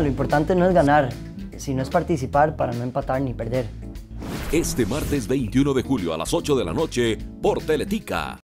Lo importante no es ganar, sino es participar para no empatar ni perder. Este martes 21 de julio a las 8 de la noche por Teletica.